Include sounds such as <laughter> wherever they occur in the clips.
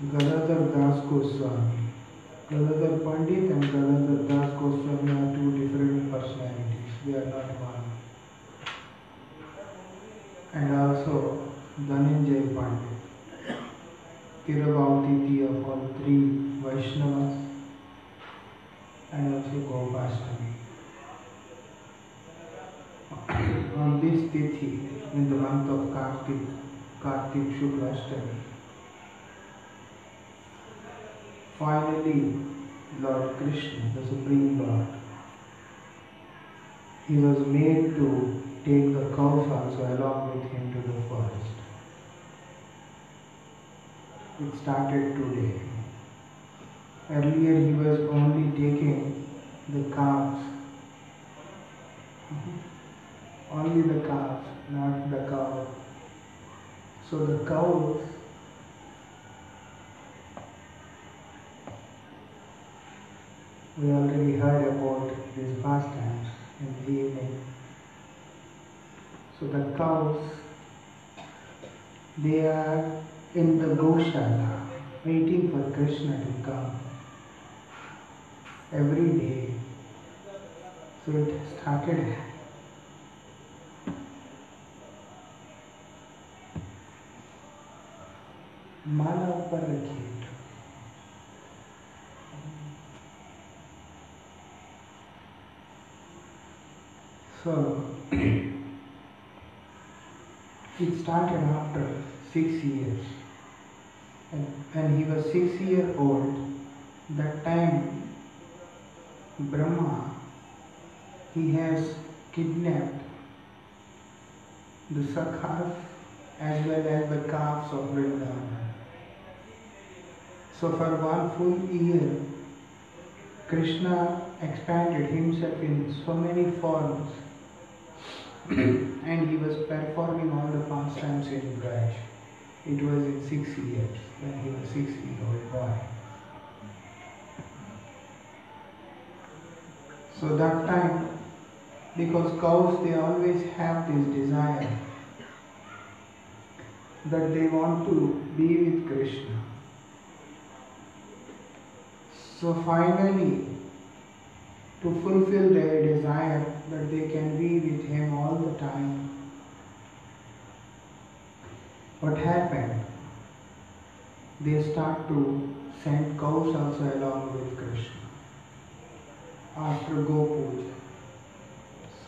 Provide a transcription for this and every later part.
Gadadhar Das Goswami. Gadadhar Pandit and Gadadhar Das Goswami are two different personalities. They are not one. And also Dhananjay Pandit. Tirabhavtiti of all three Vaishnavas and also Gopashtami. On this Tithi, in the month of Kartik, Kartik Shukla Ashtami, finally Lord Krishna, the Supreme Lord, he was made to take the cows also along with him to the forest. It started today. Earlier he was only taking the calves. Only the calves, not the cow. So the cows we already heard about these pastimes in the evening. So the cows they are in the Goshala waiting for Krishna to come every day. So it started माला ऊपर रखिए Hmm. <clears throat> So it started after six years. And when he was six years old, that time Brahma he has kidnapped the sakhas as well as the calves of Vrindavan. So for one full year, Krishna expanded himself in so many forms <coughs> and he was performing all the pastimes in Braj. It was in six years when he was six year old boy. So that time, because cows they always have this desire that they want to be with Krishna. So finally, to fulfill their desire that they can be with him all the time, what happened? They start to send cows also along with Krishna after Gopuja.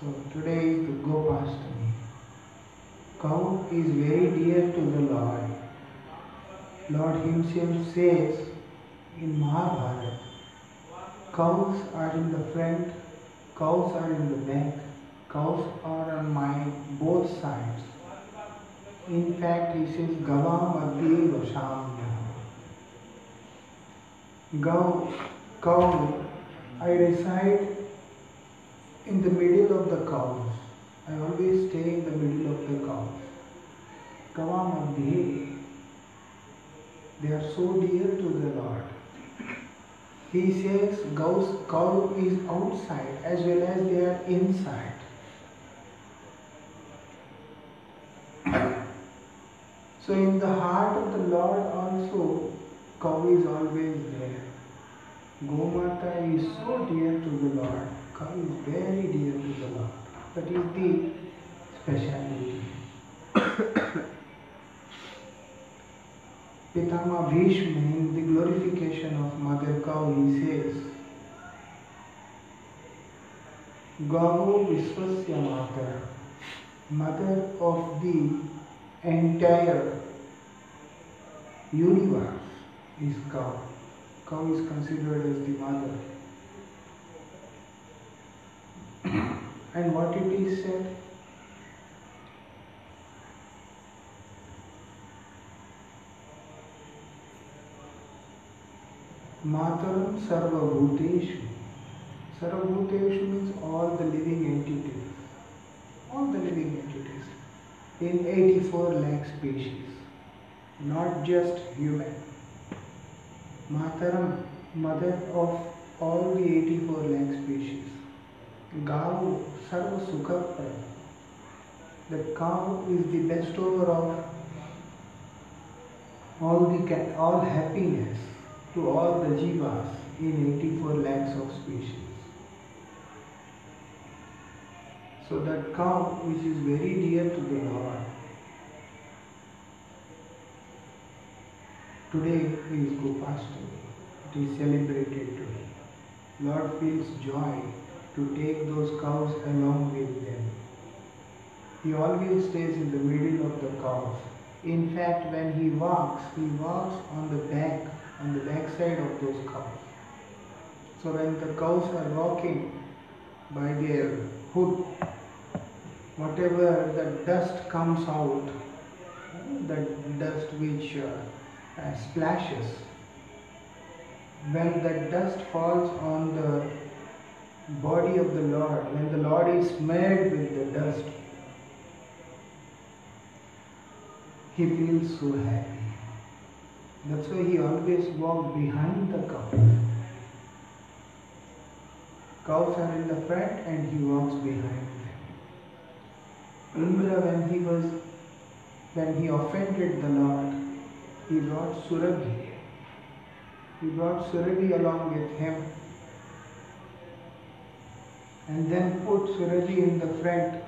So today is the Gopashtami. Cow is very dear to the Lord. Lord Himself says in Mahabharata, cows are in the front, cows are in the back, cows are on my both sides. In fact, he says, Gavam Adye Vashamya. Cow, cow, I reside in the middle of the cows. I always stay in the middle of the cows. Gavam Adye. They are so dear to the Lord. He says cows, cow is outside as well as they are inside. So in the heart of the Lord also, cow is always there. Gomata is so dear to the Lord. Cow is very dear to the Lord. That is the speciality. <coughs> In the glorification of Mother Cow he says Gavo Viswasya Mata Mother of the entire universe is cow. Cow is considered as the mother. <coughs> and what it is said? मातरम सर्वभूतेश सर्वभूतेश means all the living entities all the living entities in 84 four lakh species not just human Mataram mother of all the eighty four lakh species गाव सर्व सुख the Gao is the best over of all all to all the jivas in 84 lakhs of species. So that cow which is very dear to the Lord today is Gopashtami. It is celebrated today. Lord feels joy to take those cows along with them. He always stays in the middle of the cows. In fact, when he walks, he walks on the back on the back side of those cows. So when the cows are walking by their hood, whatever the dust comes out, that dust which uh, uh, splashes, when that dust falls on the body of the Lord, when the Lord is smeared with the dust, he feels so happy. That's why he always walked behind the cows. Cows are in the front and he walks behind them. When he was, when he offended the Lord, he brought Surabhi. He brought Surabhi along with him and then put Surabhi in the front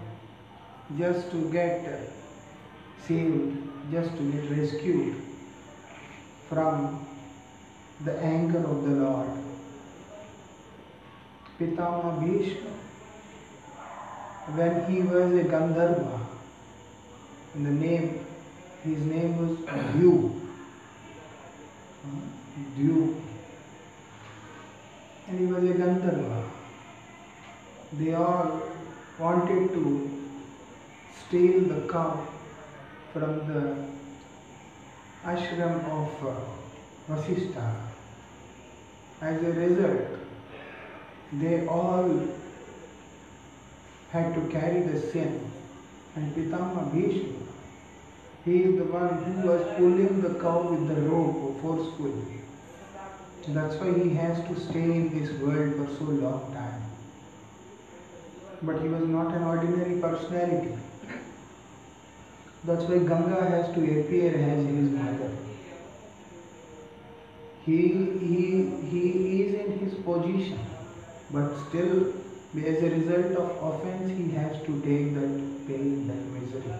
just to get saved, just to get rescued from the anger of the Lord. Pitama Bhishma, when he was a Gandharva, the name, his name was Dhyu. Dhyu. And he was a Gandharva. They all wanted to steal the cow from the ashram of uh, Vasishtha. As a result, they all had to carry the sin. And Pitama Bhishma, he is the one who was pulling the cow with the rope forcefully. That's why he has to stay in this world for so long time. But he was not an ordinary personality. That's why Ganga has to appear as his mother. He, he, he is in his position, but still, as a result of offense, he has to take that pain, that misery.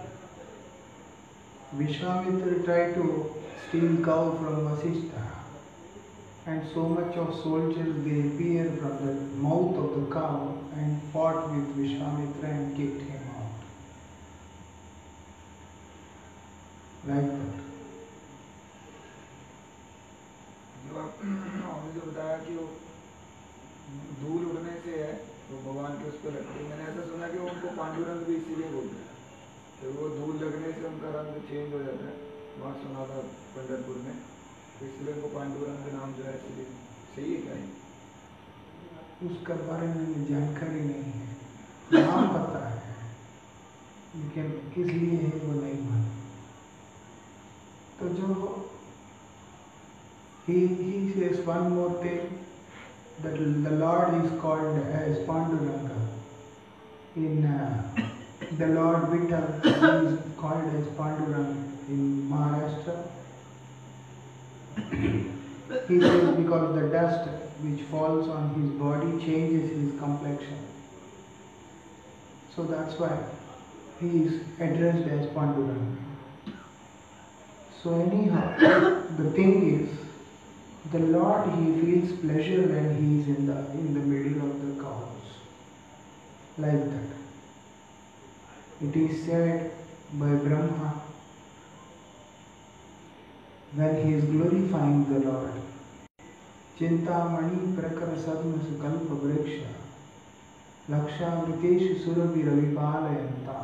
Vishwamitra tried to steal cow from Vasishtha, and so much of soldiers they appeared from the mouth of the cow and fought with Vishwamitra and kicked him out. Like that. धूल उड़ने से है तो भगवान के उस पर लगती है मैंने ऐसा सुना कि उनको पांडुरंग भी इसीलिए बोलते हैं तो वो धूल लगने से उनका रंग चेंज हो जाता है वहाँ सुना था पंडरपुर में तो इसलिए उनको पांडुरंग नाम जो है इसलिए सही है क्या ये? उसका बारे में जानकारी नहीं है नाम पता है लेकिन किस लिए है वो नहीं मालूम तो जो he he says one more thing that the Lord is called as Panduranga in uh, the Lord Vittal is called as Panduranga in Maharashtra he says because the dust which falls on his body changes his complexion. So that's why he is addressed as Panduranga. So anyhow, the thing is, the Lord he feels pleasure when he is in the in the middle of the cows, like that. It is said by Brahma when he is glorifying the Lord. Chintamani प्रकर सद्म सुकल्प वृक्ष लक्षामृतेश सुरभि रविपालयंता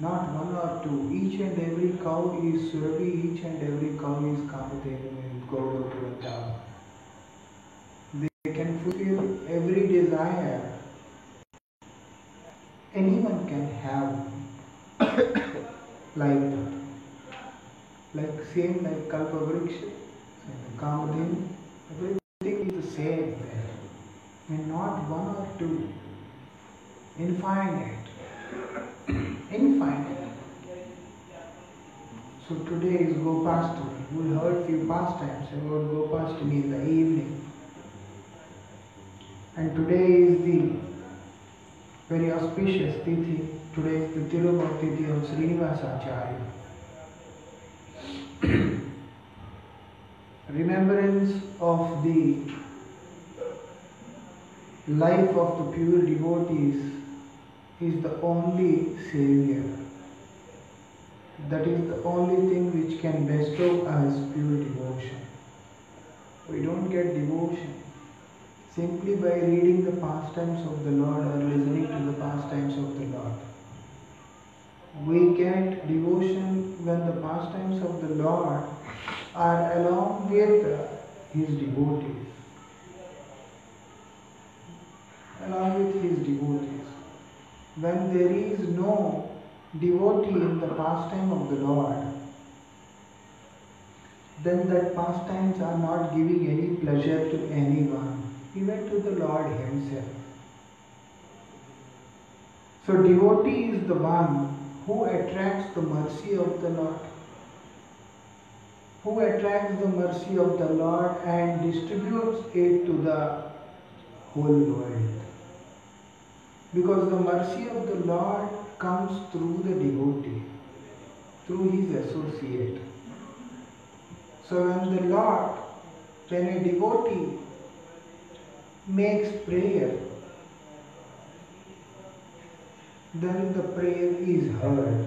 Not one or two. Each and every cow is Surabhi, each and every cow is Kamadhenu and Gaurava They can fulfill every desire anyone can have <coughs> like that. Like same like Kalpavriksha, Kamadhenu, everything is the same there. And not one or two. Infinite. <coughs> Infinite. So today is Gopastami. We heard few pastimes about Gopastami in the evening. And today is the very auspicious Tithi. Today is the Tirubhav Tithi of Srinivasacharya. <clears throat> Remembrance of the life of the pure devotees is the only savior. That is the only thing which can bestow us pure devotion. We don't get devotion simply by reading the pastimes of the Lord or listening to the pastimes of the Lord. We get devotion when the pastimes of the Lord are along with his devotees. Along with his devotees. When there is no devotee in the pastime of the Lord, then that pastimes are not giving any pleasure to anyone, even to the Lord Himself. So, devotee is the one who attracts the mercy of the Lord, who attracts the mercy of the Lord and distributes it to the whole world. Because the mercy of the Lord comes through the devotee, through his associate. So when the Lord, when a devotee makes prayer, then the prayer is heard.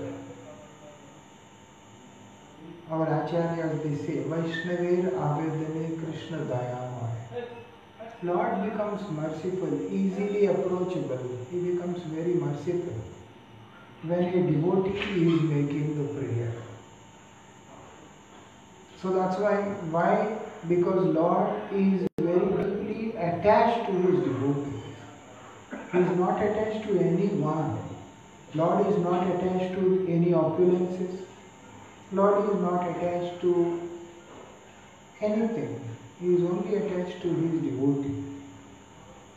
Our acharyas they say, Vaishnaver Avedane Krishna Dayamaya. Lord becomes merciful, easily approachable. He becomes very merciful when a devotee is making the prayer. So that's why, why? Because Lord is very deeply attached to his devotees. He is not attached to anyone. Lord is not attached to any opulences. Lord is not attached to anything. He is only attached to his devotee.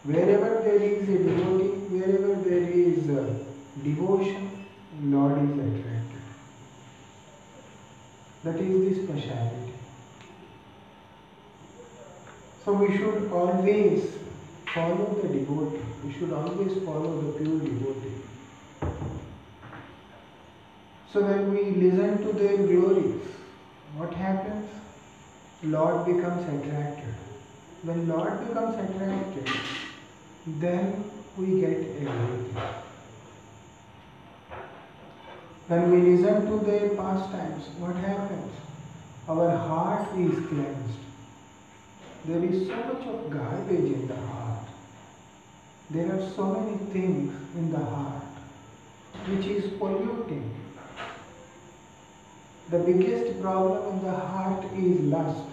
Wherever there is a devotee, wherever there is devotion, Lord is attracted. That is the speciality. So we should always follow the devotee. We should always follow the pure devotee. So when we listen to their glories, what happens? Lord becomes attracted. When Lord becomes attracted, then we get everything. When we listen to their pastimes, what happens? Our heart is cleansed. there is so much of garbage in the heart. There are so many things in the heart which is polluting. The biggest problem in the heart is lust.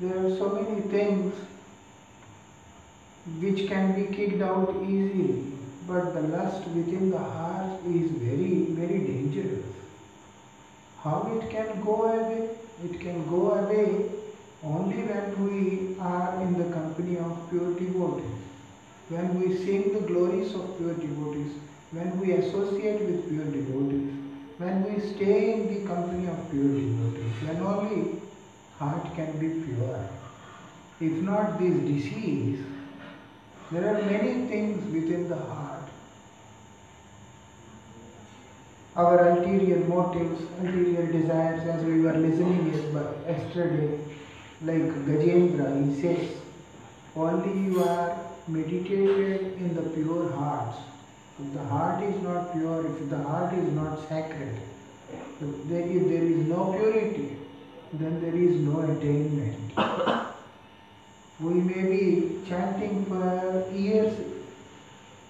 There are so many things which can be kicked out easily, but the lust within the heart is very, very dangerous. How it can go away? It can go away only when we are in the company of pure devotees. When we sing the glories of pure devotees, when we associate with pure devotees, when we stay in the company of pure devotees, only heart can be pure. If not this disease, there are many things within the heart. Our ulterior motives, ulterior desires, as we were listening yesterday, like Gajendra, he says, only you are meditated in the pure hearts. If the heart is not pure, if the heart is not sacred, if there is no purity, then there is no attainment. <coughs> We may be chanting for years,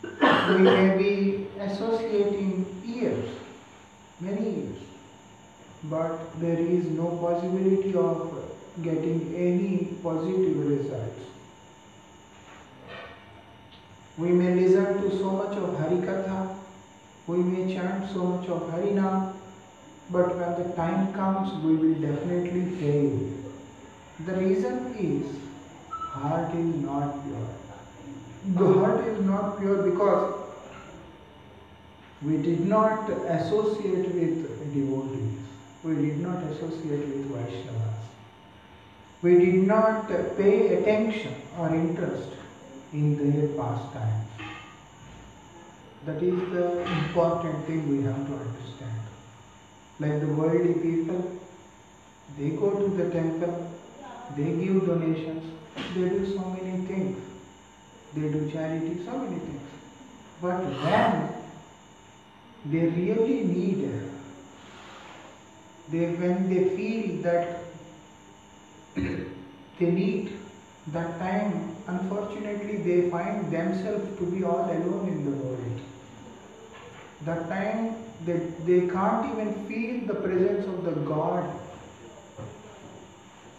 <coughs> we may be associating years, many years, but there is no possibility of getting any positive results. We may listen to so much of Harikatha, we may chant so much of Harinam, but when the time comes, we will definitely fail. The reason is heart is not pure. The heart is not pure because we did not associate with devotees, we did not associate with Vaishnavas, we did not pay attention or interest in their pastimes. That is the important thing we have to understand. Like the worldly people, they go to the temple, they give donations, they do so many things, they do charity, so many things. But when they really need, they when they feel that <coughs> they need that time, unfortunately, they find themselves to be all alone in the world. That time, they, they can't even feel the presence of the God.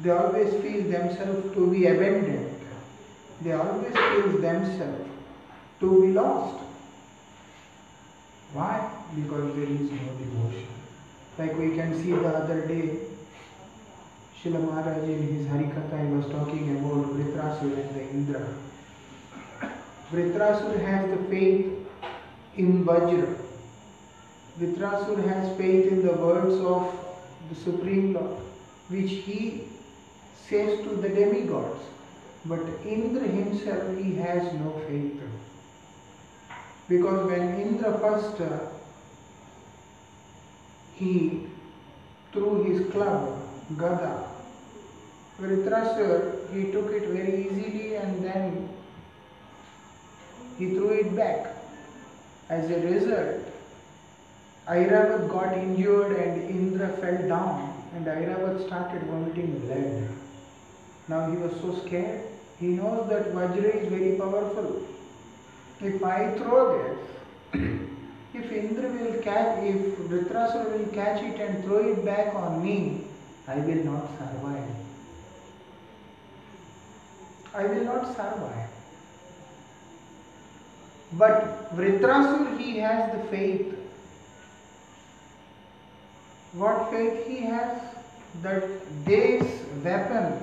They always feel themselves to be abandoned. They always feel themselves to be lost. Why? Because there is no devotion. Like we can see the other day, Srila Maharaj in his Harikatha he was talking about Vritrasur and the Indra. Vritrasur has the faith in Vajra. Vritrasur has faith in the words of the Supreme Lord, which he says to the demigods. But Indra himself, he has no faith. Because when Indra first uh, he threw his club, Gada, Vritrasur, he took it very easily and then he threw it back. As a result, Airavat got injured and Indra fell down and Airavat started vomiting blood. Now he was so scared. He knows that Vajra is very powerful. If I throw this, <coughs> if Indra will catch, if Vritrasur will catch it and throw it back on me, I will not survive. I will not survive. But Vritrasur, he has the faith. What faith he has? That this weapon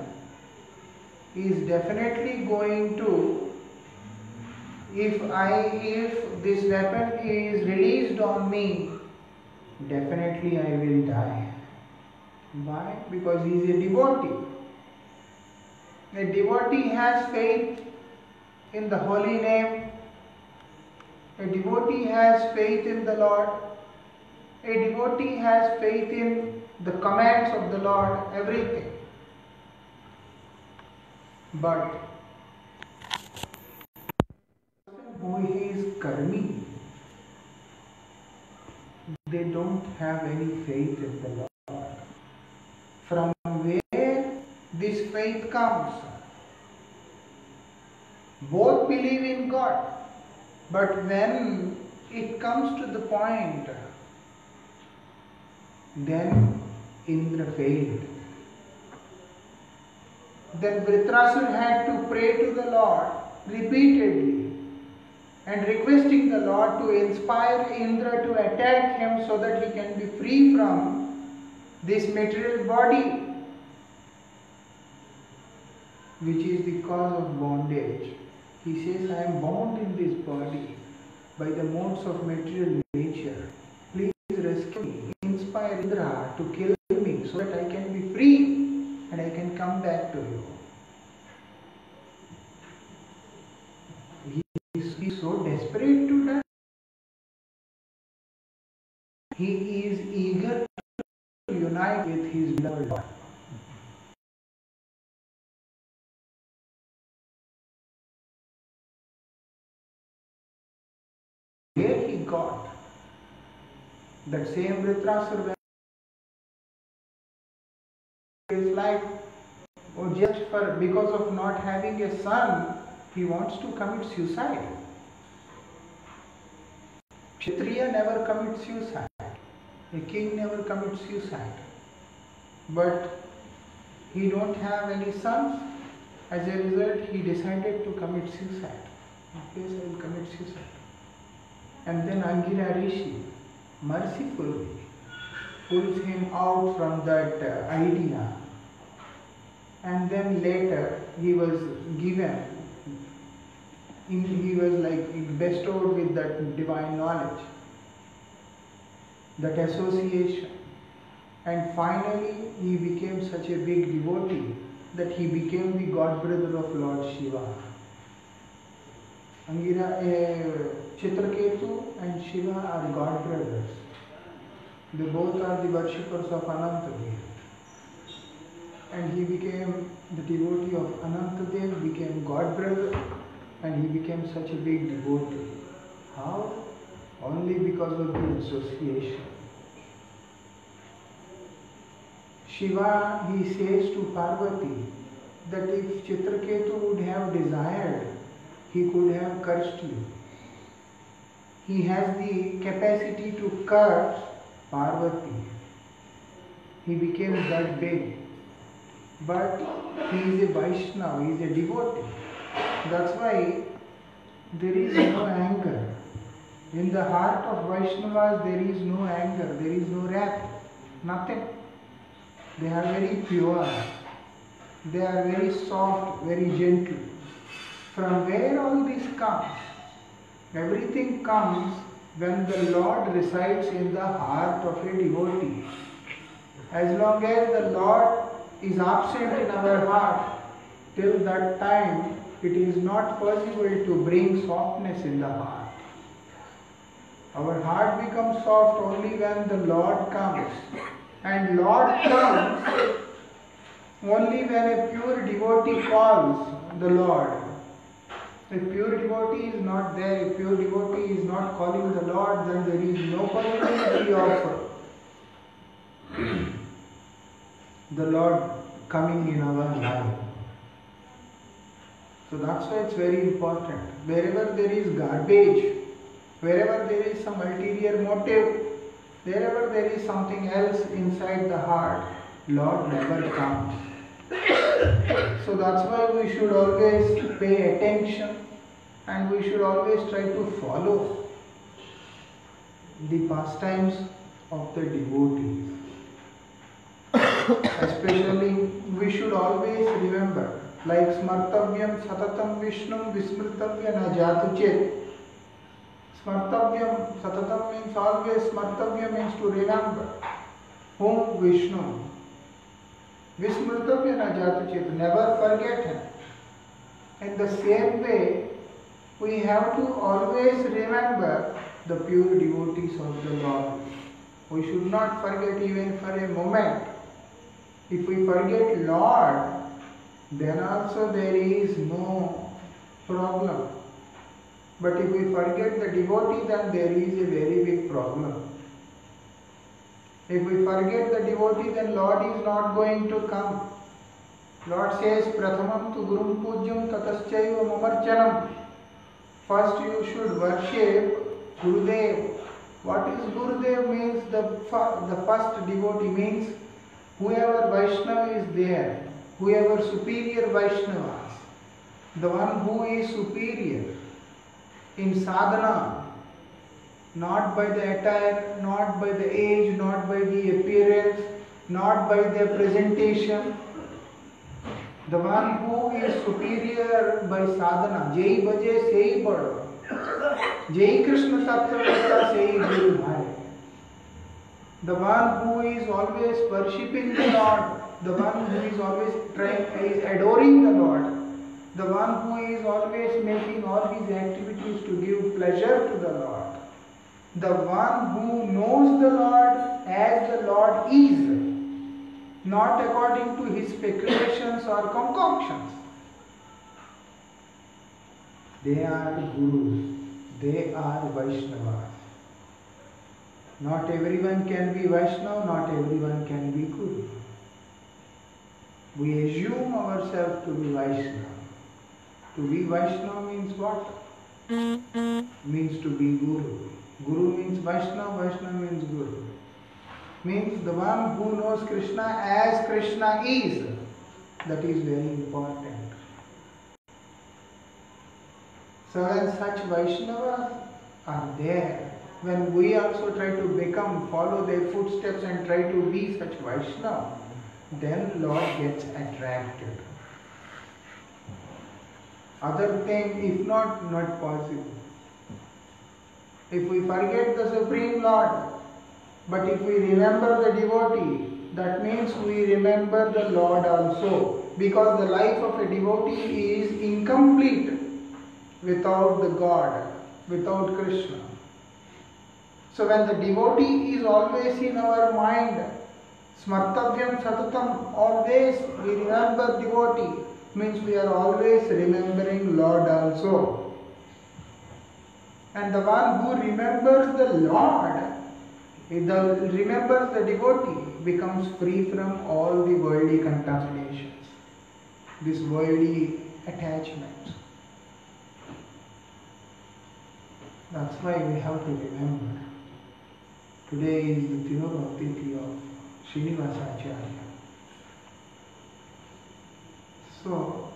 is definitely going to, if I, if this weapon is released on me, definitely I will die. Why? Because he is a devotee. A devotee has faith in the holy name. A devotee has faith in the Lord. A devotee has faith in the commands of the Lord, everything. But who is karmi, they don't have any faith in the Lord. From where this faith comes? Both believe in God. But when it comes to the point, then Indra failed. Then Vritrasur had to pray to the Lord repeatedly and requesting the Lord to inspire Indra to attack him so that he can be free from this material body, which is the cause of bondage. He says, I am bound in this body by the modes of material nature. Please rescue me. Inspire Indra to kill me so that I can be free and I can come back to you. He is, he is so desperate to die. He is eager to unite with his beloved Lord. That same Vritrasur his life or just for because of not having a son he wants to commit suicide. Kshatriya never commits suicide. A king never commits suicide. But he don't have any sons. As a result he decided to commit suicide. Okay so he'll commit suicide. And then angira rishi mercifully pulls him out from that idea. And then later he was given, he was like bestowed with that divine knowledge, that association. And finally he became such a big devotee that he became the god brother of Lord Shiva. Angira, uh, Chitraketu and Shiva are god brothers. They both are the worshippers of Anantadev. And he became the devotee of Anantadev, became God brother, and he became such a big devotee. How? Only because of the association. Shiva, he says to Parvati that if Chitraketu would have desired, he could have cursed you. He has the capacity to curse Parvati. He became that big. But he is a Vaishnava, he is a devotee. That's why there is no anger. In the heart of Vaishnavas, there is no anger, there is no wrath, nothing. They are very pure, they are very soft, very gentle. From where all this comes? Everything comes when the Lord resides in the heart of a devotee. As long as the Lord is absent in our heart, till that time it is not possible to bring softness in the heart. Our heart becomes soft only when the Lord comes. And Lord comes only when a pure devotee calls the Lord. If pure devotee is not there, if pure devotee is not calling the Lord, then there is no possibility of the Lord coming in our life. So that's why it's very important. Wherever there is garbage, wherever there is some ulterior motive, wherever there is something else inside the heart, Lord never comes. So that's why we should always pay attention and we should always try to follow the pastimes of the devotees. Especially, we should always remember, like smartavyam satatam vishnum vismritavya na jatu chet. Smartavyam satatam means always, smartavya means to remember whom Vishnu. Vismritavya na jatu chet, never forget him. In the same way, we have to always remember the pure devotees of the Lord. We should not forget even for a moment. If we forget Lord, then also there is no problem. But if we forget the devotee, then there is a very big problem. If we forget the devotee, then Lord is not going to come. Lord says, Prathamam tu Gurum Pujyam Tataschaiva Mamarchanam. First you should worship Gurudev. What is Gurudev means the, the first devotee means whoever Vaishnava is there, whoever superior Vaishnavas, the one who is superior in sadhana, not by the attire, not by the age, not by the appearance, not by their presentation. The one who is superior by sadhana, Jai Bhaje Sei Bado, Jai Krishna Tattvavata Sei Guru. The one who is always worshipping the Lord, the one who is always trying, is adoring the Lord, the one who is always making all his activities to give pleasure to the Lord the one who knows the Lord as the Lord is, not according to his speculations or concoctions. They are gurus, they are Vaishnavas. Not everyone can be Vaishnava, not everyone can be Guru. We assume ourselves to be Vaishnava. To be Vaishnava means what? means to be Guru. Guru means Vaishnava, Vaishnava means Guru. Means the one who knows Krishna as Krishna is. That is very important. So when such Vaishnavas are there, when we also try to become, follow their footsteps and try to be such Vaishnava, then Lord gets attracted. Other thing, if not, not possible. If we forget the Supreme Lord, but if we remember the devotee, that means we remember the Lord also. Because the life of a devotee is incomplete without the God, without Krishna. So when the devotee is always in our mind, smartavyam satatam, always we remember devotee, means we are always remembering Lord also. And the one who remembers the Lord, the, remembers the devotee, becomes free from all the worldly contaminations, this worldly attachment. That's why we have to remember. Today is the Tirobhakti Tithi of Srinivasacharya. So,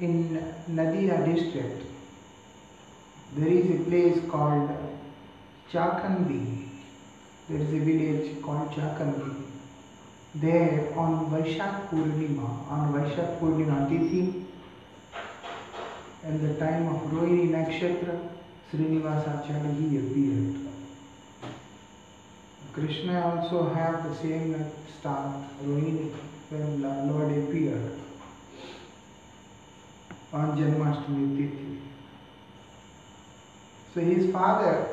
in Nadia district, there is a place called Chakandi. There is a village called Chakandi. There on Vaishak Purnima, on Vaishak Purnima Tithi, at the time of Rohini Nakshatra, Srinivasacharya appeared. Krishna also have the same star, Rohini, when Lord appeared on Janmashtami Tithi. So his father,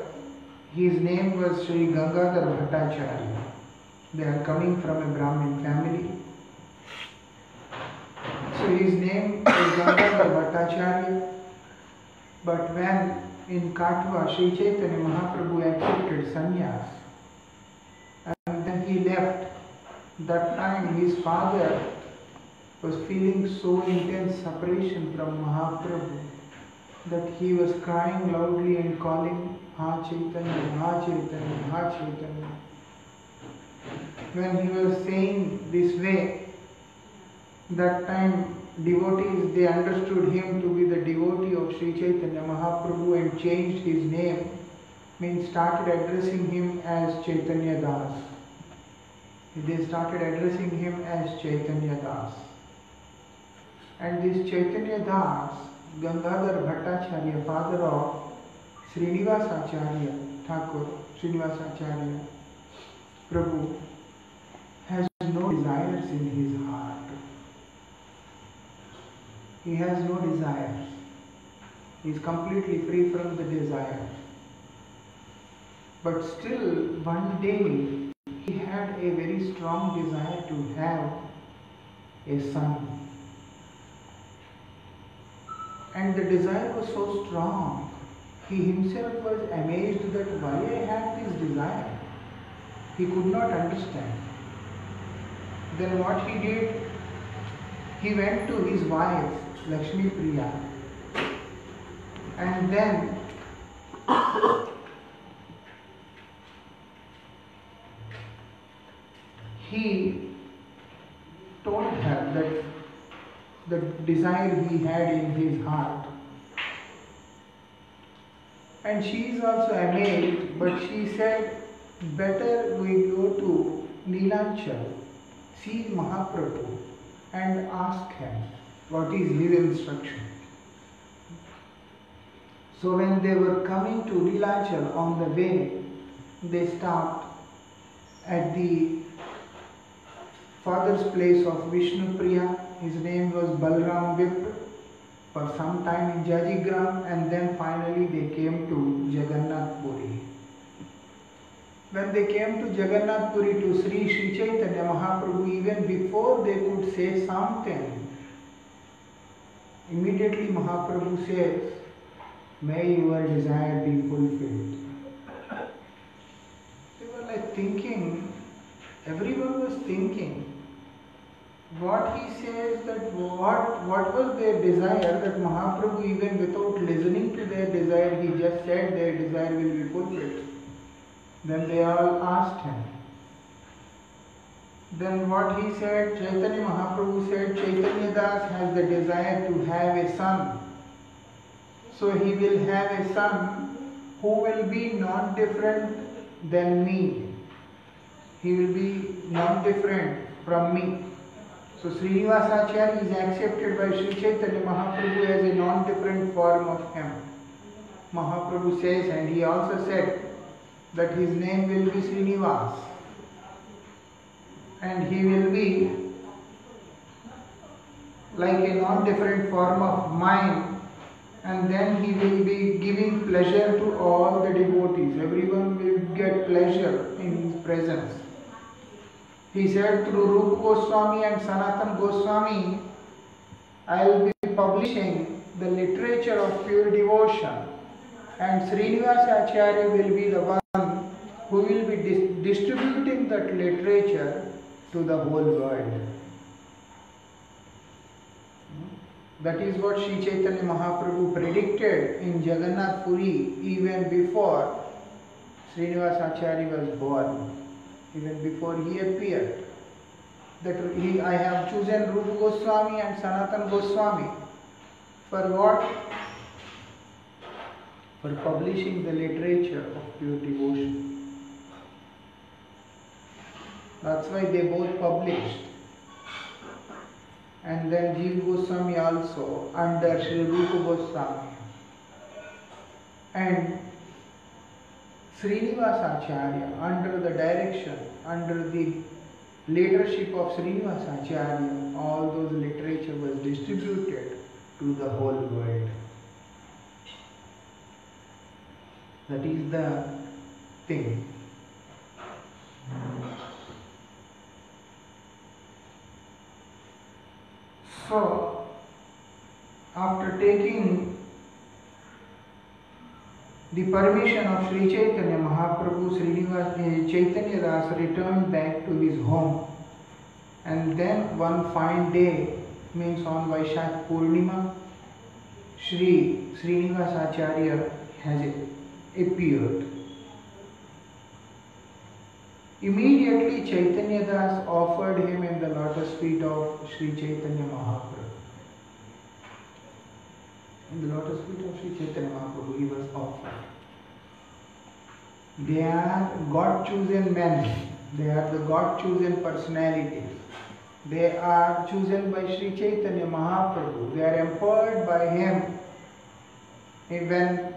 his name was Sri Gangadhar Bhattacharya. They are coming from a Brahmin family. So his name is Gangadhar Bhattacharya. But when in Katwa, Sri Chaitanya Mahaprabhu accepted sannyas, and then he left, that time his father was feeling so intense separation from Mahaprabhu that he was crying loudly and calling Ha Chaitanya, Ha Chaitanya, Ha Chaitanya. When he was saying this way, that time devotees they understood him to be the devotee of Sri Chaitanya Mahaprabhu and changed his name, means started addressing him as Chaitanya Das. They started addressing him as Chaitanya Das. And this Chaitanya Das Gangadhar Bhattacharya father of Srinivas Acharya Thakur Srinivas Acharya Prabhu has no desire in his heart he has no desire is completely free from the desire but still one day he had a very strong desire to have a son And the desire was so strong, he himself was amazed that why I had this desire. He could not understand. Then what he did, he went to his wife, Lakshmi Priya, and then he told her that the desire he had in his heart. And she is also amazed, but she said, Better we go to Neelachal, see Mahaprabhu, and ask him what is his instruction. So when they were coming to Neelachal on the way, they stopped at the father's place of Vishnu Priya. His name was Balram Vipra for some time in Jajigram and then finally they came to Jagannath Puri. When they came to Jagannath Puri to Sri Sri Chaitanya Mahaprabhu, even before they could say something, immediately Mahaprabhu says, May your desire be fulfilled. They were like thinking, everyone was thinking, what he says that what what was their desire that Mahaprabhu even without listening to their desire he just said their desire will be fulfilled. Then they all asked him. Then what he said, Chaitanya Mahaprabhu said Chaitanya Das has the desire to have a son. So he will have a son who will be not different than me. He will be not different from me. So Srinivasacharya is accepted by Sri Chaitanya Mahaprabhu as a non-different form of him. Mahaprabhu says, and he also said that his name will be Srinivas. And he will be like a non-different form of mind and then he will be giving pleasure to all the devotees. Everyone will get pleasure in his presence. He said through Rupa Goswami and Sanatan Goswami, I will be publishing the literature of pure devotion and Srinivas Acharya will be the one who will be dis- distributing that literature to the whole world. That is what Sri Chaitanya Mahaprabhu predicted in Jagannath Puri even before Srinivas Acharya was born, even before he appeared. That he, I have chosen Rupa Goswami and Sanatan Goswami for what? For publishing the literature of pure devotion. That's why they both published and then Jeev Goswami also under Sri Rupa Goswami. And Srinivas Acharya under the direction, under the leadership of Srinivas Acharya, all those literature was distributed to the whole world. That is the thing. So, after taking the permission of Sri Chaitanya Mahaprabhu, Srinivas eh, Chaitanya Das returned back to his home. And then one fine day, means on Vaishak Purnima, Sri Srinivas Acharya has appeared. Immediately Chaitanya Das offered him in the lotus feet of Sri Chaitanya Mahaprabhu. In the lotus feet of Sri Chaitanya Mahaprabhu he was. They are God chosen men, they are the God chosen personalities. They are chosen by Sri Chaitanya Mahaprabhu, they are empowered by him. Even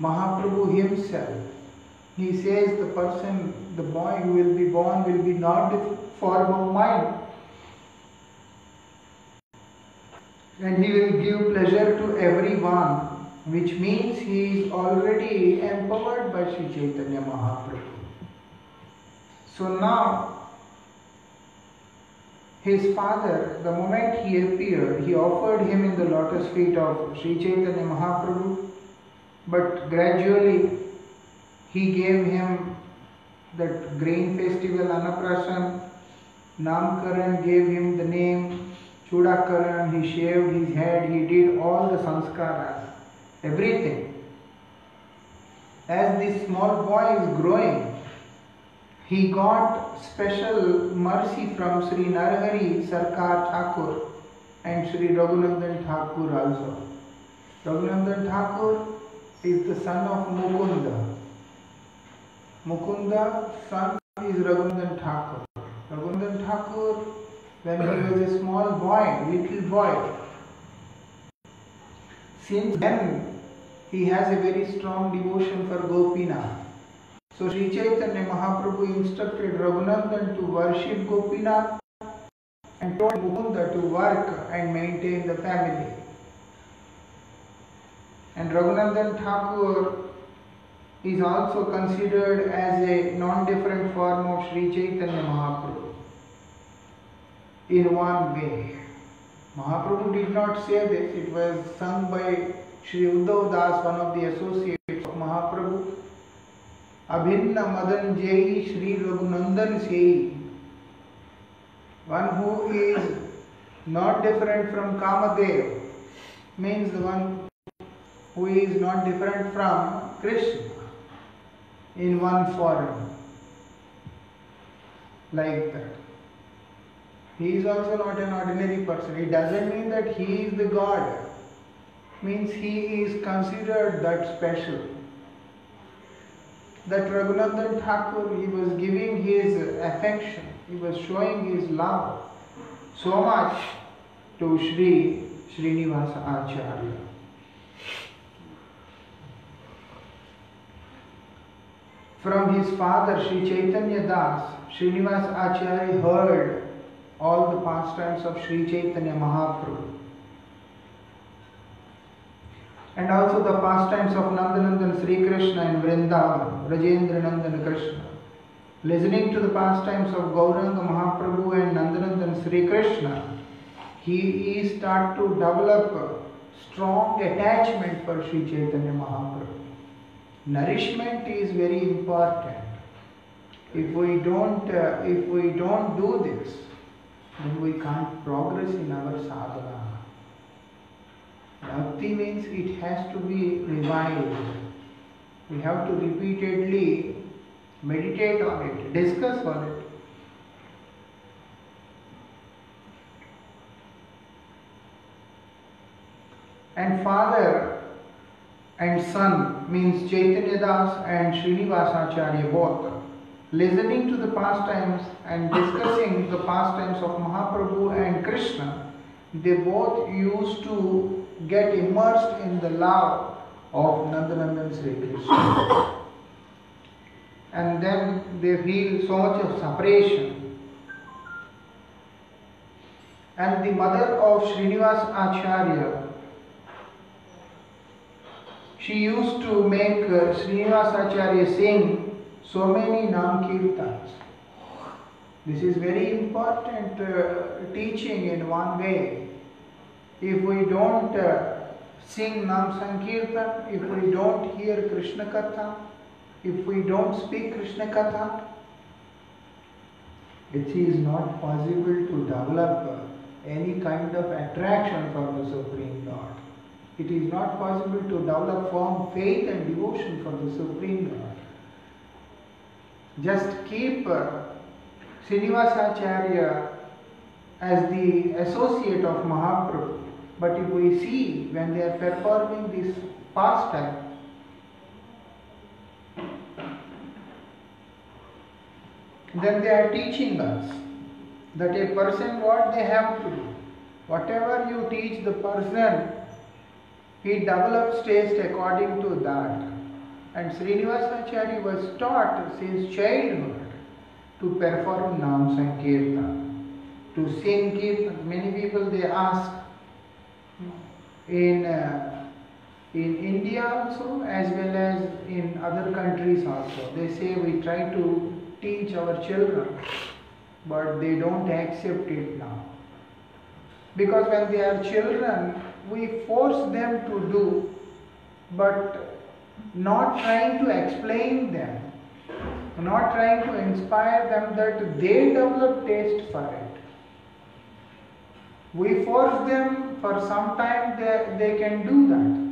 Mahaprabhu himself he says the person, the boy who will be born will be not the form of mind. And he will give pleasure to everyone, which means he is already empowered by Sri Chaitanya Mahaprabhu. So now, his father, the moment he appeared, he offered him in the lotus feet of Sri Chaitanya Mahaprabhu, but gradually he gave him that grain festival Annaprashan Namkaran gave him the name Chudakaran, he shaved his head, he did all the sanskaras, everything. As this small boy is growing, he got special mercy from Sri Narhari Sarkar Thakur and Sri Raghunandan Thakur also. Raghunandan Thakur is the son of Mukunda. Mukunda son is Raghunandan Thakur. Raghunandan Thakur, when he was a small boy, little boy, since then he has a very strong devotion for Gopinath. So Sri Chaitanya Mahaprabhu instructed Raghunandan to worship Gopinath and told Mukunda to work and maintain the family. And Raghunandan Thakur is also considered as a non-different form of Sri Chaitanya Mahaprabhu. In one way. Mahaprabhu did not say this, it was sung by Sri Uddhav Das, one of the associates of Mahaprabhu. Abhinna Madan Jai Sri Raghunandan Sei. One who is not different from Kamadev means the one who is not different from Krishna in one form. Like that. He is also not an ordinary person. It doesn't mean that he is the God. Means he is considered that special. That Raghunandan Thakur, he was giving his affection, he was showing his love so much to Sri Srinivasa Acharya. From his father, Sri Chaitanya Das, Srinivas Acharya heard all the pastimes of Sri Chaitanya Mahaprabhu. And also the pastimes of Nandanandan Sri Krishna in Vrindavan, Vrajendra Nandan Krishna. Listening to the pastimes of Gauranga Mahaprabhu and Nandanandan Sri Krishna, he is start to develop a strong attachment for Sri Chaitanya Mahaprabhu. Nourishment is very important. If we don't, uh, if we don't do this, then we can't progress in our sadhana. Bhakti means it has to be revived. We have to repeatedly meditate on it, discuss on it. And father and son means Chaitanya Das and Srinivasacharya both. Listening to the pastimes and discussing the pastimes of Mahaprabhu and Krishna, they both used to get immersed in the love of Nandanandan Sri Krishna. and then they feel so much of separation. And the mother of Srinivas Acharya, she used to make uh, Srinivas Acharya sing so many Nam Kirtans. This is very important uh, teaching in one way. If we don't uh, sing Nam Sankirtan, if we don't hear Krishna Katha, if we don't speak Krishna Katha, it is not possible to develop uh, any kind of attraction for the Supreme Lord. It is not possible to develop firm faith and devotion for the Supreme Lord. Just keep uh, Srinivasacharya as the associate of Mahaprabhu. But if we see when they are performing this pastime, then they are teaching us that a person what they have to do. Whatever you teach the person, he develops taste according to that. And Srinivasacharya was taught since childhood to perform Nam Sankirtan, to sing Kirtan. Many people they ask in uh, in India also as well as in other countries also. They say we try to teach our children, but they don't accept it now. Because when they are children, we force them to do, but not trying to explain them. not trying to inspire them that they develop taste for it. We force them for some time, they, they can do that.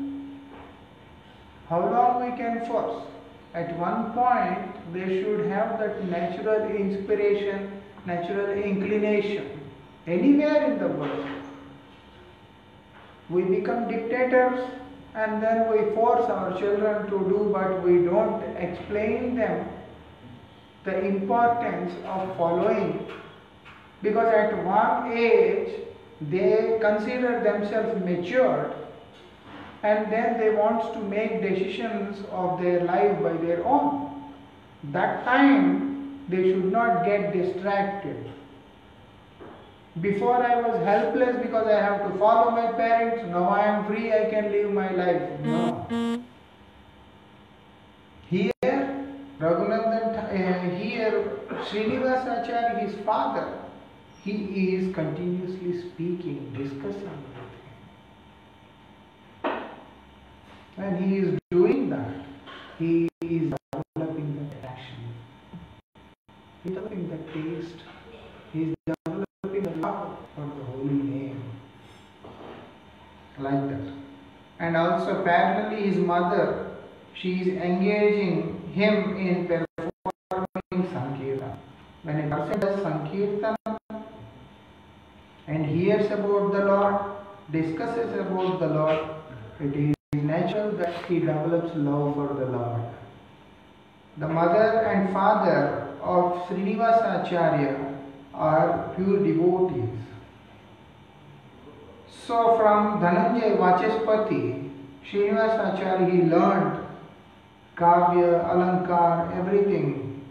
How long we can force? At one point, they should have that natural inspiration, natural inclination, anywhere in the world. We become dictators and then we force our children to do, but we don't explain them the importance of following. Because at one age, they consider themselves matured and then they want to make decisions of their life by their own. That time they should not get distracted. Before I was helpless because I have to follow my parents, now I am free, I can live my life. No. Here, Raghunandan, uh, here, Srinivasacharya, his father, he is continuously speaking, discussing with him. And he is doing that. He is developing the passion. Developing the taste. He is Like that. And also parallelly his mother, she is engaging him in performing Sankirtan. When a person does Sankirtan and hears about the Lord, discusses about the Lord, it is natural that he develops love for the Lord. The mother and father of Srinivasacharya are pure devotees. So from Dhananjay Vachaspati, Srinivasacharya he learned Kavya, Alankar, everything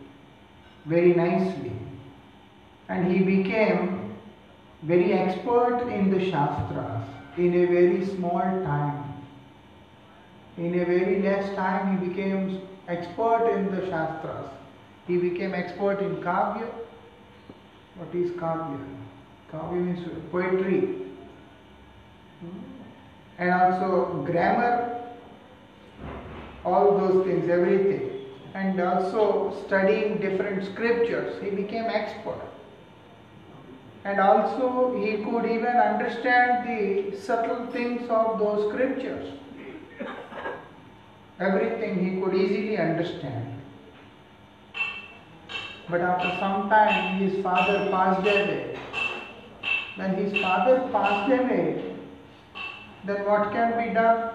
very nicely. And he became very expert in the Shastras in a very small time. In a very less time, he became expert in the Shastras. He became expert in Kavya. What is Kavya? Kavya means poetry. And also grammar, all those things, everything. And also studying different scriptures. He became expert. And also, he could even understand the subtle things of those scriptures. Everything he could easily understand. But after some time, his father passed away. When his father passed away, then what can be done?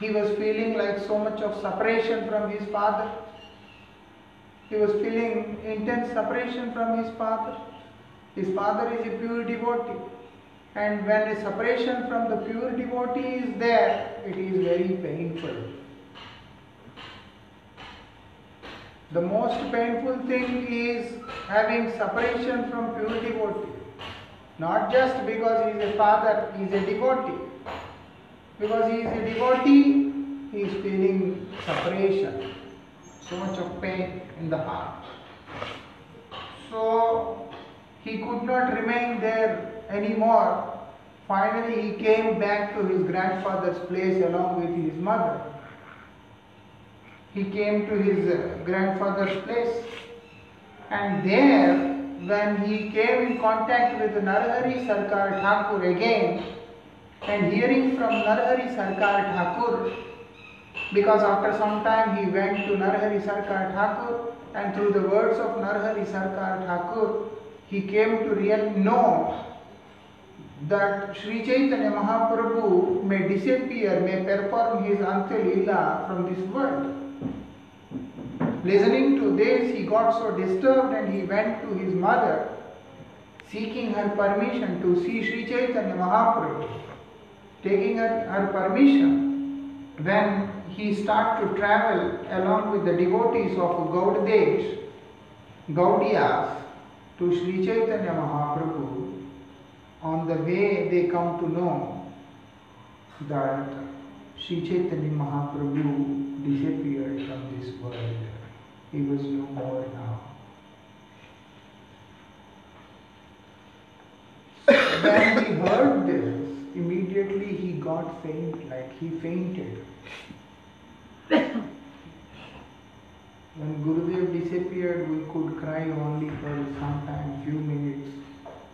He was feeling like so much of separation from his father. He was feeling intense separation from his father. His father is a pure devotee. And when a separation from the pure devotee is there, it is very painful. The most painful thing is having separation from pure devotee. Not just because he is a father, he is a devotee. Because he is a devotee, he is feeling separation. So much of pain in the heart. So he could not remain there anymore. Finally, he came back to his grandfather's place along with his mother. He came to his uh, grandfather's place, and there, when he came in contact with Narahari Sarkar Thakur again, and hearing from Narhari Sarkar Thakur, because after some time he went to Narhari Sarkar Thakur, and through the words of Narhari Sarkar Thakur, he came to really know that Sri Chaitanya Mahaprabhu may disappear, may perform his Antya from this world. Listening to this, he got so disturbed and he went to his mother seeking her permission to see Sri Chaitanya Mahaprabhu. Taking her, her permission, when he started to travel along with the devotees of Gaudadesh, Gaudiyas, to Sri Chaitanya Mahaprabhu, on the way they come to know that Sri Chaitanya Mahaprabhu disappeared from this world. He was no more now. when he heard this, immediately he got faint, like he fainted. when Gurudev disappeared, we could cry only for some time, few minutes,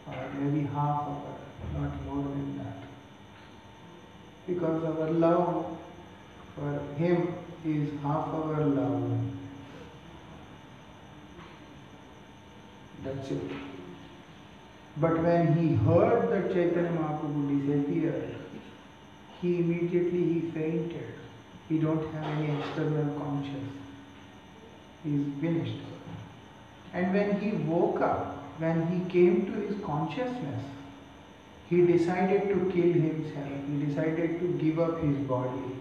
or maybe half hour, not more than that. Because our love for him is half our love. That's it. But when he heard that Chaitanya Mahaprabhu disappeared, he immediately he fainted. He don't have any external conscience. He's finished. And when he woke up, when he came to his consciousness, he decided to kill himself. He decided to give up his body.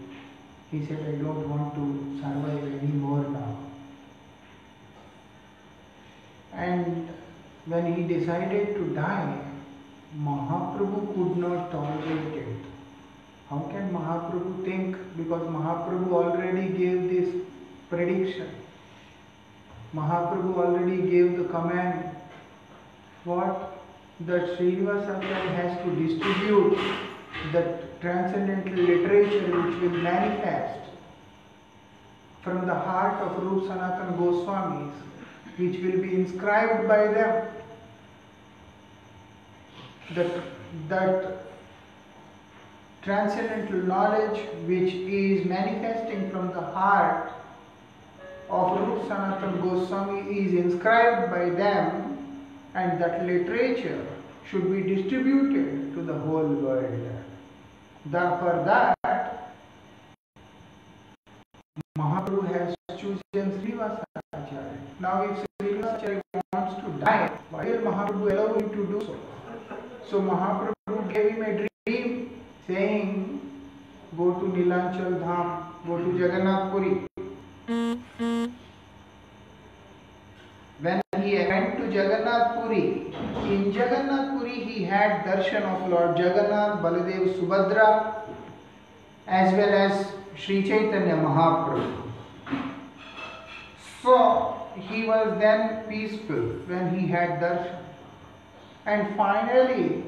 He said, I don't want to survive anymore now. And when he decided to die, Mahaprabhu could not tolerate it. How can Mahaprabhu think? Because Mahaprabhu already gave this prediction. Mahaprabhu already gave the command what? That Srinivasacharya has to distribute the transcendental literature which will manifest from the heart of Rup Sanatan Goswamis, which will be inscribed by them. That, that transcendental knowledge which is manifesting from the heart of Rup Sanatan Goswami is inscribed by them and that literature should be distributed to the whole world. Therefore that Mahaprabhu has chosen Srivasacharya. Now if Srivasacharya wants to die, why will Mahaprabhu allow him to do so? So Mahaprabhu gave him a dream saying, go to Nilanchal Dham, go to Jagannath Puri. When he went to Jagannath Puri, in Jagannath Puri he had darshan of Lord Jagannath, Baladev, Subhadra, as well as Sri Chaitanya Mahaprabhu. So he was then peaceful when he had darshan. And finally,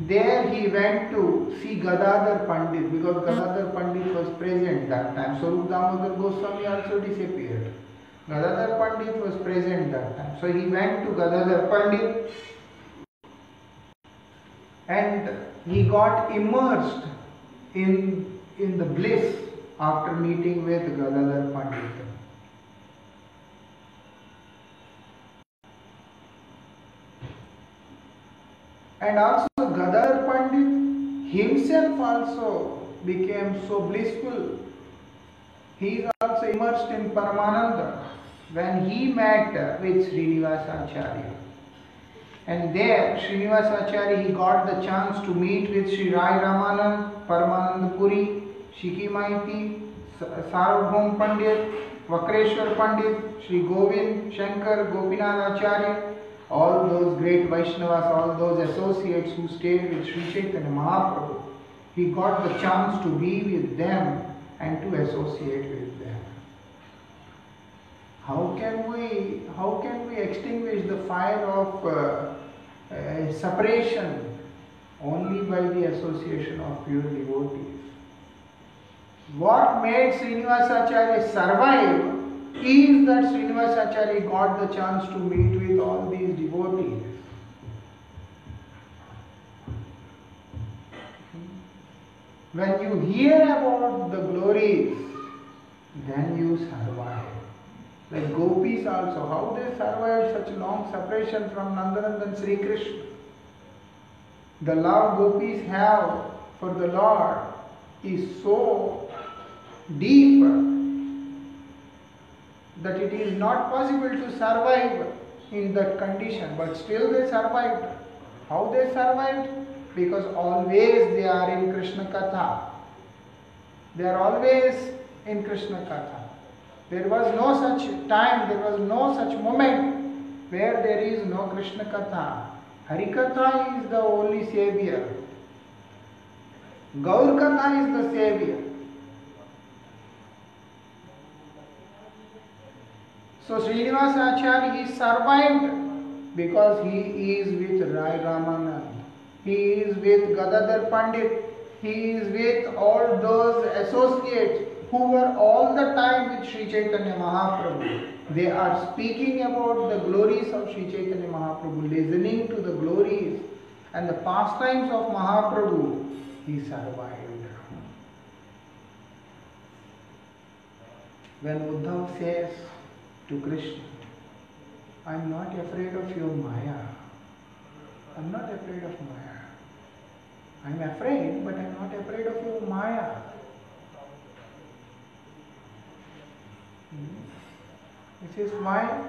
there he went to see Gadadhar Pandit because Gadadhar Pandit was present that time. Swarup Damodar Goswami also disappeared. Gadadhar Pandit was present that time. So he went to Gadadhar Pandit and he got immersed in, in the bliss after meeting with Gadadhar Pandit. And also Gadadhar Pandit himself also became so blissful. He is also immersed in Paramananda when he met with Srinivasacharya. And there, Srinivasacharya, he got the chance to meet with Sri Rai Ramanand, Paramanand Puri, Shikhi Mahiti, Sarvabhaum Pandit, Vakreshwar Pandit, Sri Govind, Shankar, Gopinath Acharya, all those great Vaishnavas, all those associates who stayed with Sri Chaitanya Mahaprabhu, he got the chance to be with them and to associate with them. How can we, how can we extinguish the fire of uh, uh, separation only by the association of pure devotees? What made Srinivasacharya survive is that Srinivasacharya got the chance to meet with all these devotees. When you hear about the glories, then you survive. Like gopis also, how they survived such long separation from Nandanandan Sri Krishna. The love gopis have for the Lord is so deep that it is not possible to survive in that condition, but still they survived. How they survived? Because always they are in Krishna Katha. They are always in Krishna Katha. There was no such time, there was no such moment where there is no Krishna Katha. Harikatha is the only savior. Gaur Katha is the savior. So Srinivasa Acharya he survived because he is with Rai Ramanand. He is with Gadadhar Pandit. He is with all those associates who were all the time with Sri Chaitanya Mahaprabhu. They are speaking about the glories of Sri Chaitanya Mahaprabhu, listening to the glories and the pastimes of Mahaprabhu. He survived. When Uddhav says to Krishna, I'm not afraid of your Maya. I'm not afraid of Maya. I'm afraid, but I'm not afraid of your Maya. Hmm. He says, why?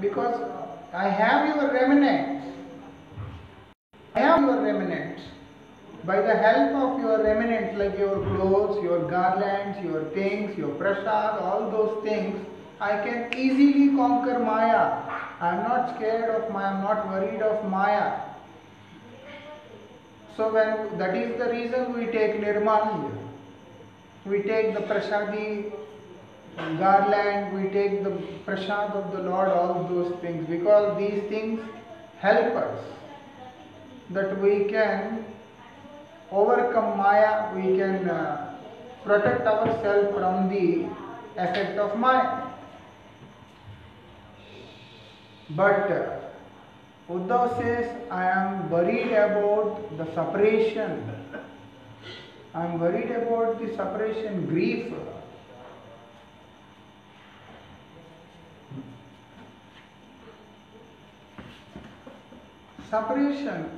Because I have your remnants. I have your remnants. By the help of your remnants, like your clothes, your garlands, your things, your prasad, all those things, I can easily conquer Maya. I am not scared of Maya, I am not worried of Maya. So when that is the reason we take Nirmal, we take the prasadi garland, we take the prasad of the Lord, all those things, because these things help us that we can overcome Maya, we can uh, protect ourselves from the effect of Maya. But uh, Uddhav says, I am worried about the separation. I am worried about the separation grief. Separation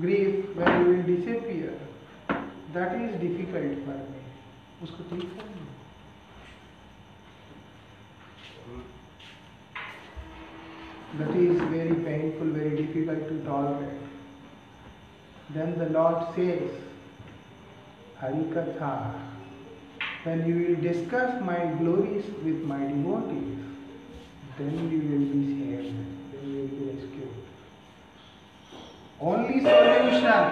grief when you will disappear, that is difficult for me. उसको ठीक है that is very painful, very difficult to tolerate. Then the Lord says, Harikatha, when you will discuss my glories with my devotees, then you will be saved, then you will be rescued. Only solution,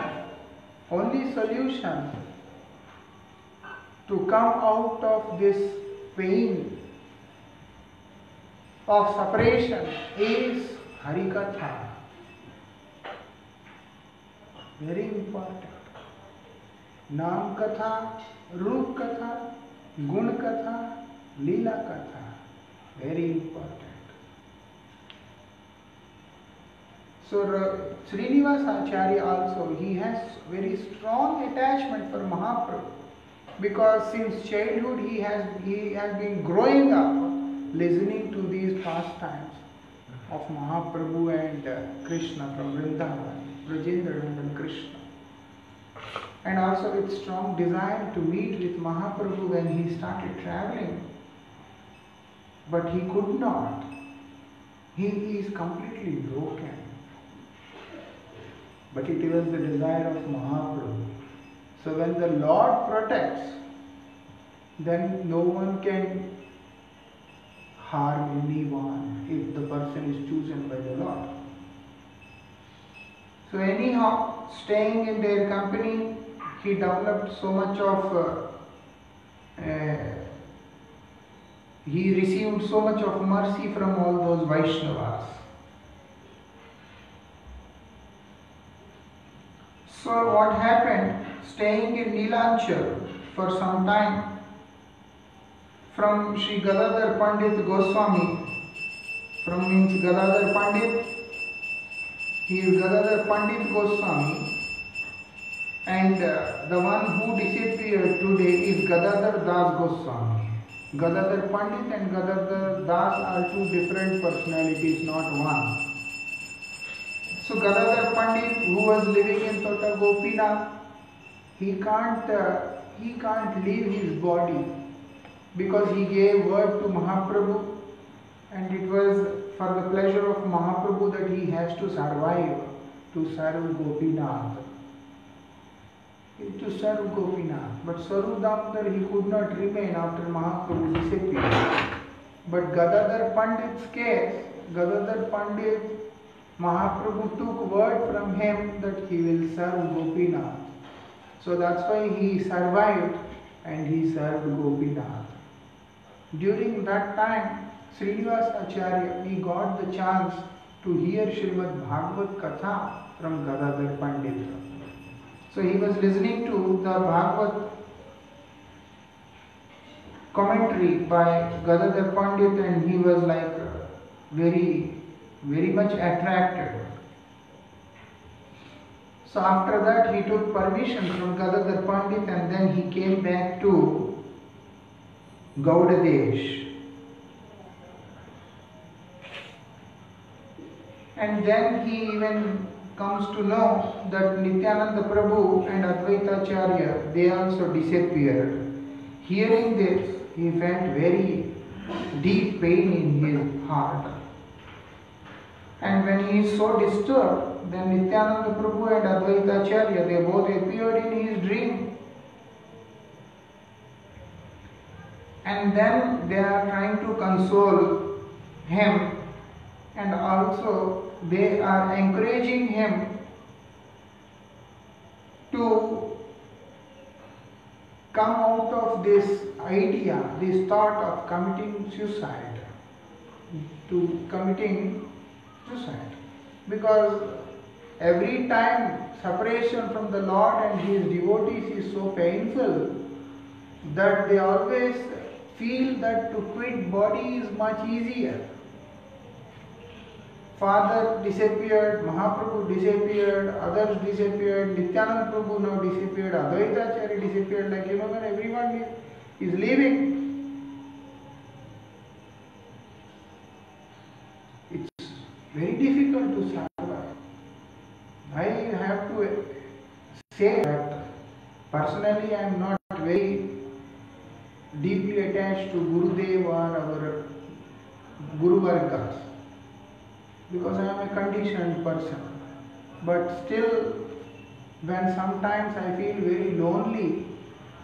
only solution to come out of this pain of separation is Harikatha. Very important. Naam Katha, Roop Katha, Gun Katha, Leela Katha. Very important. So uh, Srinivas Acharya also, he has very strong attachment for Mahaprabhu because since childhood he has, he has been growing up listening to these pastimes of Mahaprabhu and uh, Krishna from Vrindavan, and Krishna. And also with strong desire to meet with Mahaprabhu when he started traveling. But he could not. He is completely broken. But it was the desire of Mahaprabhu. So when the Lord protects, then no one can harm anyone if the person is chosen by the Lord. So, anyhow, staying in their company, he developed so much of, uh, uh, he received so much of mercy from all those Vaishnavas. So, what happened? Staying in Neelanchal for some time, from Sri Gadadhar Pandit Goswami, from means Gadadhar Pandit, he is Gadadhar Pandit Goswami, and uh, the one who disappeared today is Gadadhar Das Goswami. Gadadhar Pandit and Gadadhar Das are two different personalities, not one. So Gadadhar Pandit, who was living in Tota Gopinath, he can't uh, he can't leave his body because he gave word to Mahaprabhu and it was for the pleasure of Mahaprabhu that he has to survive to serve Gopinath. To serve Gopinath. But Swarup Damodar he could not remain after Mahaprabhu disappeared. But Gadadhar Pandit's case, Gadadhar Pandit, Mahaprabhu took word from him that he will serve Gopinath. So that's why he survived and he served Gopinath. During that time, Srinivas Acharya, he got the chance to hear Srimad Bhagavad Katha from Gadadhar Pandit. So he was listening to the Bhagavad commentary by Gadadhar Pandit and he was like very, very much attracted. So after that he took permission from Gadadhar Pandit and then he came back to Gaudadesh. And then he even comes to know that Nityananda Prabhu and Advaita Acharya they also disappeared. Hearing this, he felt very deep pain in his heart. And when he is so disturbed, then Nityananda Prabhu and Advaita Acharya they both appeared in his dream. And then they are trying to console him and also they are encouraging him to come out of this idea, this thought of committing suicide, to committing suicide. Because every time separation from the Lord and His devotees is so painful that they always feel that to quit body is much easier. Father disappeared, Mahaprabhu disappeared, others disappeared, Nityananda Prabhu now disappeared, Advaita Acharya disappeared, like you know, when everyone is, is leaving. It's very difficult to survive. I have to say that personally I am not very deeply attached to Gurudev or our Guru Vargas because I am a conditioned person. But still, when sometimes I feel very lonely,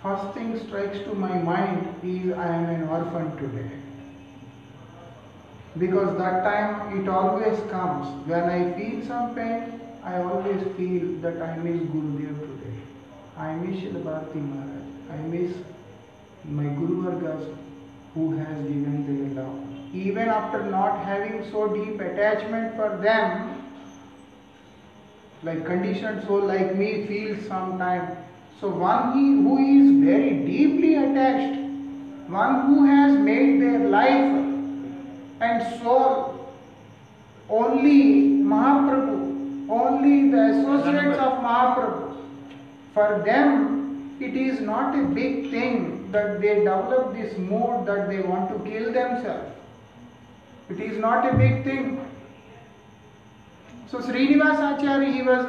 first thing strikes to my mind is I am an orphan today. Because that time it always comes. When I feel some pain, I always feel that I miss Gurudev today. I miss Srila Maharaj. I miss my Guru Vargas who has given their love. Even after not having so deep attachment for them, like conditioned soul like me feels sometimes. So one he who is very deeply attached, one who has made their life and soul only Mahaprabhu, only the associates of Mahaprabhu. For them, it is not a big thing that they develop this mood that they want to kill themselves. It is not a big thing. So Srinivas Acharya, he was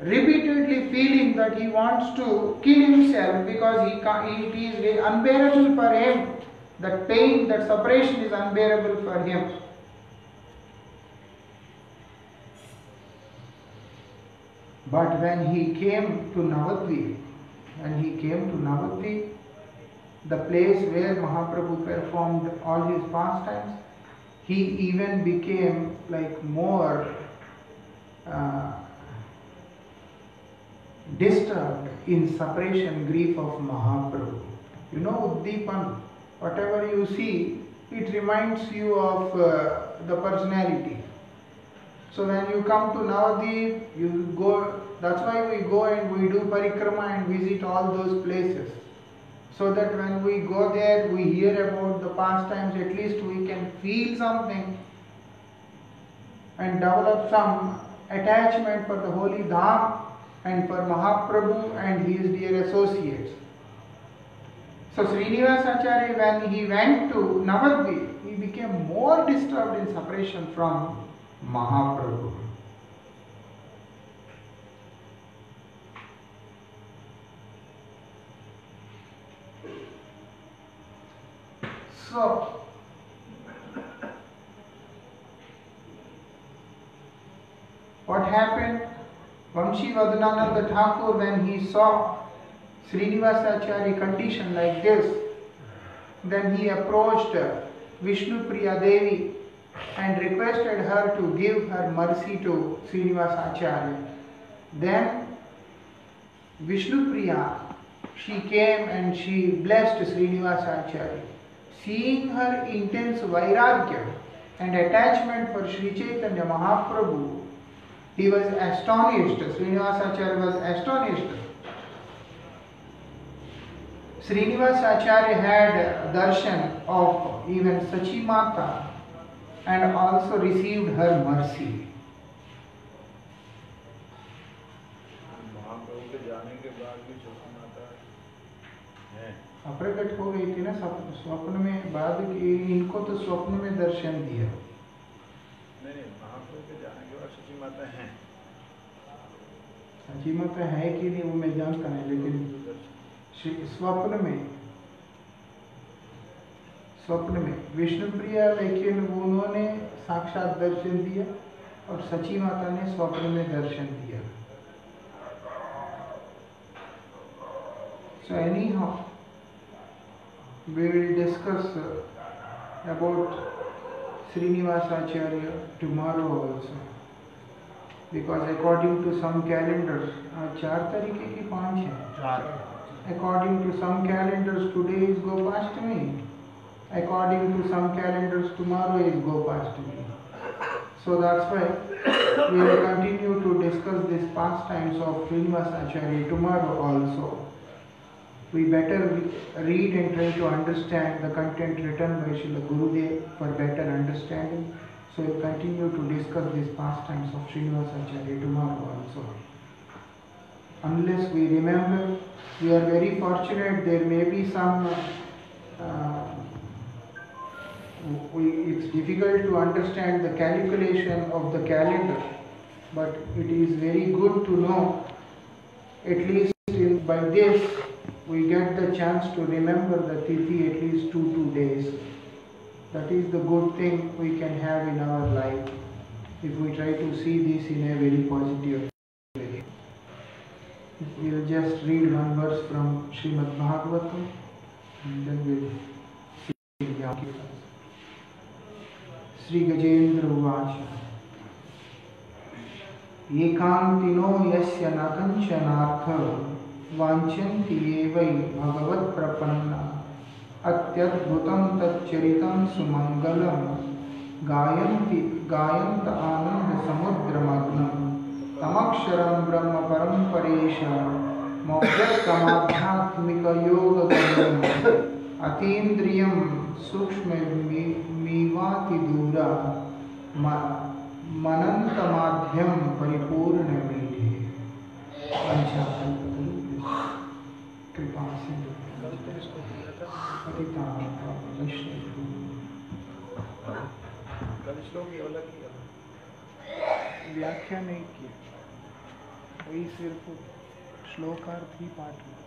repeatedly feeling that he wants to kill himself because he it is unbearable for him. That pain, that separation is unbearable for him. But when he came to Navadvip, when he came to Navadvip, the place where Mahaprabhu performed all his pastimes, he even became like more uh, disturbed in separation grief of Mahaprabhu. You know, Uddipan, whatever you see, it reminds you of uh, the personality. So when you come to Navadvip, you go, that's why we go and we do parikrama and visit all those places. So that when we go there, we hear about the pastimes, at least we can feel something and develop some attachment for the holy Dham and for Mahaprabhu and his dear associates. So Srinivas Acharya, when he went to Navadvip, he became more disturbed in separation from Mahaprabhu. So, what happened? Vamshi Vadanananda Thakur, when he saw Srinivasacharya condition like this, then he approached Vishnu Priya Devi and requested her to give her mercy to Srinivasacharya. Then Vishnu Priya, she came and she blessed Srinivasacharya. Seeing her intense vairagya and attachment for Sri Chaitanya Mahaprabhu, he was astonished. Srinivasacharya was astonished. Srinivas Acharya had darshan of even Sachi Mata and also received her mercy. महाप्रभु के जाने के बाद भी छोटी माता है अप्रकट हो गई थी ना स्वप्न में बाद की इनको तो स्वप्न में दर्शन दिया। सची माता है। सची माता है कि नहीं वो मैं जानता नहीं लेकिन स्वप्न में स्वप्न में विष्णु प्रिया लेकिन उन्होंने साक्षात दर्शन दिया और सची माता ने स्वप्न में दर्शन दिया। So anyhow, we will discuss uh, about Srinivasacharya tomorrow also. Because according to some calendars, आज चार तरीके की पांच है According to some calendars, today is Gopashtami. According to some calendars, tomorrow is Gopashtami. So that's why we will continue to discuss these pastimes of Srinivasacharya tomorrow also. We better read and try to understand the content written by Srila Gurudev for better understanding. So we'll continue to discuss these pastimes of Srinivasacharya tomorrow also. Unless we remember, we are very fortunate, there may be some, uh, we, it's difficult to understand the calculation of the calendar, but it is very good to know, at least in, by this, we get the chance to remember the tithi at least two, two days. That is the good thing we can have in our life if we try to see this in a very positive way. We'll just read one verse from Srimad Bhagavatam and then we'll see the Kirtans. Sri Gajendra Uvacha एकान्तिनो यस्य न कञ्चनार्थ ये वै भगवत्प्रपन्ना। अत्यद्भुतं तच्चरितं सुमङ्गलं। गायन्ति गायन्त आनन्दसमुद्रमग्नं तमक्षरं ब्रह्म परं परेश मोक्षमाध्यात्मिकयोगगम्यम् अतीन्द्रियं सूक्ष्ममीवातिदूरा म- मनन्तमाध्यं परिपूर्णमीढे पंचाकल्पतरुभ्यः कृपा सिंधु पतिता व्याख्या नहीं किया। वही सिर्फ़ श्लोकार्थ ही पाठ में